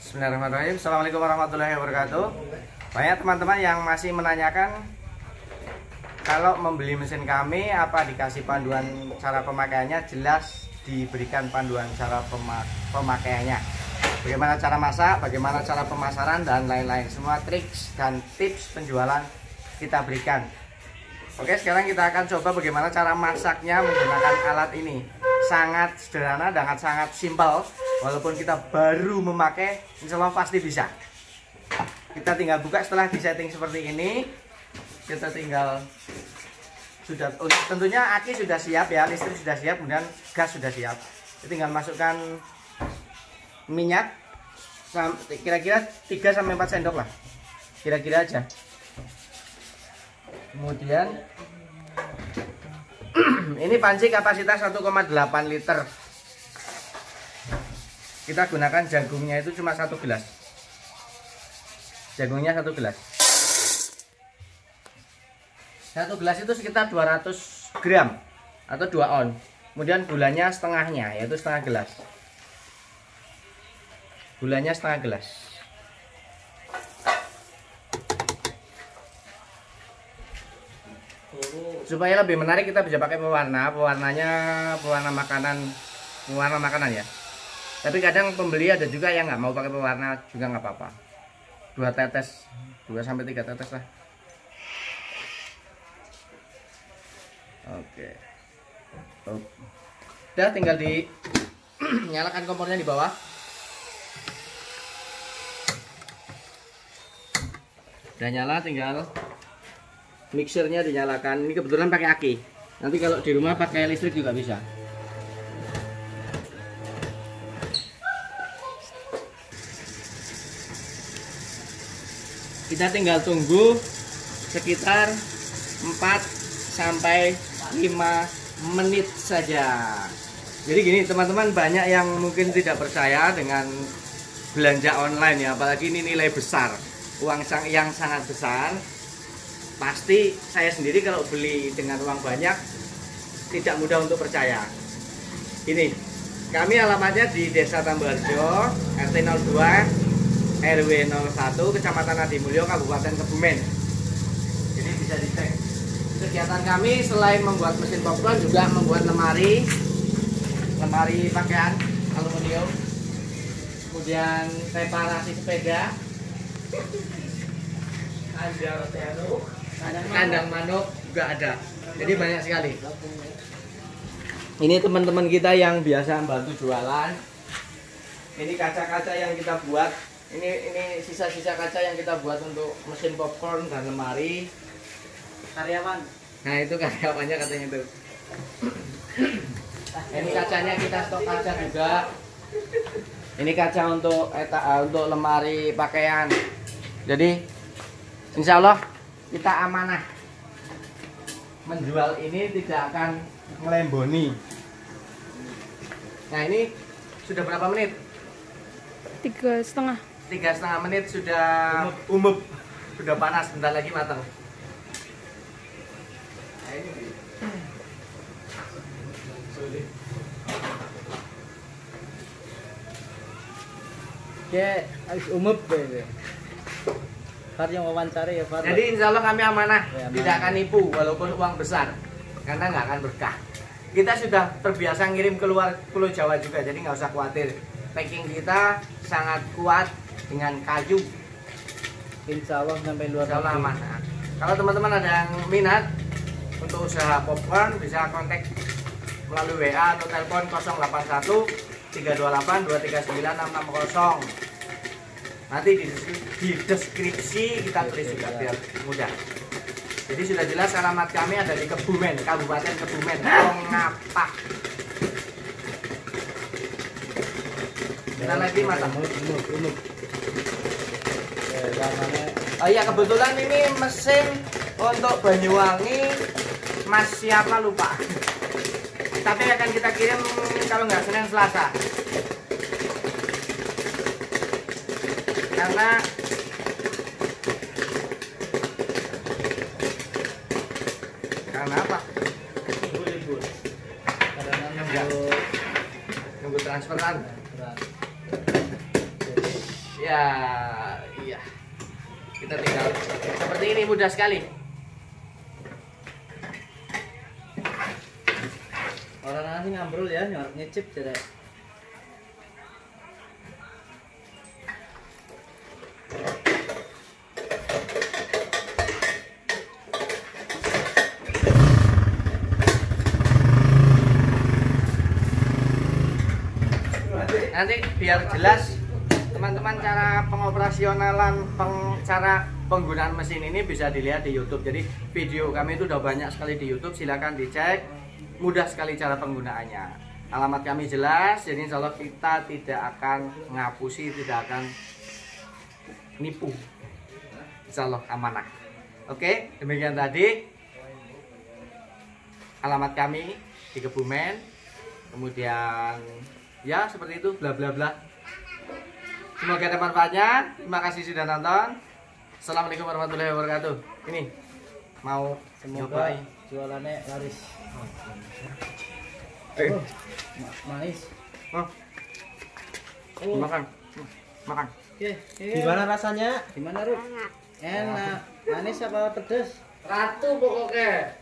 Bismillahirrahmanirrahim. Assalamualaikum warahmatullahi wabarakatuh. Banyak teman-teman yang masih menanyakan Kalau membeli mesin kami Apa dikasih panduan cara pemakaiannya? Jelas diberikan panduan cara pemakaiannya. Bagaimana cara masak, bagaimana cara pemasaran Dan lain-lain. Semua triks dan tips penjualan kita berikan. Oke sekarang kita akan coba bagaimana cara masaknya menggunakan alat ini. Sangat sederhana dan sangat simpel walaupun kita baru memakai insya Allah pasti bisa. Kita tinggal buka setelah disetting seperti ini. Kita tinggal sudah oh, tentunya aki sudah siap ya listrik sudah siap kemudian gas sudah siap. Kita tinggal masukkan minyak kira-kira 3 sampai 4 sendok lah. Kira-kira aja. Kemudian ini panci kapasitas 1,8 liter kita gunakan jagungnya itu cuma satu gelas. Jagungnya satu gelas. Satu gelas itu sekitar 200 gram atau 2 on. Kemudian gulanya setengahnya yaitu setengah gelas. Gulanya setengah gelas. Supaya lebih menarik kita bisa pakai pewarna. Pewarnanya pewarna makanan pewarna makanan ya tapi kadang pembeli ada juga yang nggak mau pakai pewarna juga nggak apa-apa. Dua tetes dua sampai tiga tetes lah. Oke. Oh. udah tinggal di nyalakan kompornya di bawah. Udah nyala tinggal mixernya dinyalakan. Ini kebetulan pakai aki. Nanti kalau di rumah pakai listrik juga bisa kita tinggal tunggu sekitar 4 sampai 5 menit saja. Jadi gini teman-teman banyak yang mungkin tidak percaya dengan belanja online ya apalagi ini nilai besar. Uang yang sangat besar. Pasti saya sendiri kalau beli dengan uang banyak tidak mudah untuk percaya. Ini kami alamatnya di Desa Tambarjo RT 02 RW 01 Kecamatan Adimulyo Kabupaten Kebumen. Jadi bisa dicek. Kegiatan kami selain membuat mesin popcorn juga membuat lemari. Lemari pakaian aluminium. Kemudian reparasi sepeda. Kandang manuk. Juga ada. Jadi banyak sekali. Ini teman-teman kita yang biasa bantu jualan. Ini kaca-kaca yang kita buat ini ini sisa-sisa kaca yang kita buat untuk mesin popcorn dan lemari. Karyawan. Nah itu karyawannya katanya itu ini kacanya kita stok kaca juga. Ini kaca untuk eta, eh, untuk lemari pakaian. Jadi insya Allah kita amanah. Menjual ini tidak akan melemboni nah ini sudah berapa menit? Tiga setengah tiga setengah menit sudah umup sudah panas bentar lagi matang Ya, harus umup ya. Far yang wawancara ya Far. Jadi insya Allah kami amanah, ya, amanah. tidak akan nipu walaupun uang besar, karena nggak akan berkah. Kita sudah terbiasa ngirim keluar Pulau Jawa juga, jadi nggak usah khawatir. Packing kita sangat kuat, dengan kayu. Insya Allah sampai luar Insya Allah aman. Nah, kalau teman-teman ada yang minat untuk usaha popcorn bisa kontak melalui WA atau telepon 081 328 239 660 nanti di, di deskripsi kita tulis juga biar mudah. Jadi sudah jelas alamat kami ada di Kebumen Kabupaten Kebumen. Ngapak kita lagi matang Oh iya kebetulan ini mesin untuk Banyuwangi Mas siapa lupa. Tapi akan kita kirim kalau nggak Senin Selasa. Karena karena apa? Libur libur. Karena nunggu nunggu transferan. Ya, iya. Kita tinggal seperti ini mudah sekali. Orang nasi ngambrul ya, nyor- nyicip jadi. Nanti biar jelas teman-teman cara pengoperasionalan peng, cara penggunaan mesin ini bisa dilihat di YouTube. Jadi video kami itu udah banyak sekali di YouTube. Silahkan dicek. Mudah sekali cara penggunaannya. Alamat kami jelas. Jadi insya Allah kita tidak akan ngapusi, tidak akan nipu. Insya Allah amanah. Oke, demikian tadi alamat kami di Kebumen. Kemudian ya seperti itu bla bla bla. Semoga ada manfaatnya. Terima kasih sudah nonton. Assalamualaikum warahmatullahi wabarakatuh. Ini mau Semoga nyobain. jualannya laris. Eh, Oh, ma- mais. oh, Oh, makan. Makan. Oke, Gimana rasanya? Gimana, Ru? Enak. Manis apa pedes? Ratu pokoknya.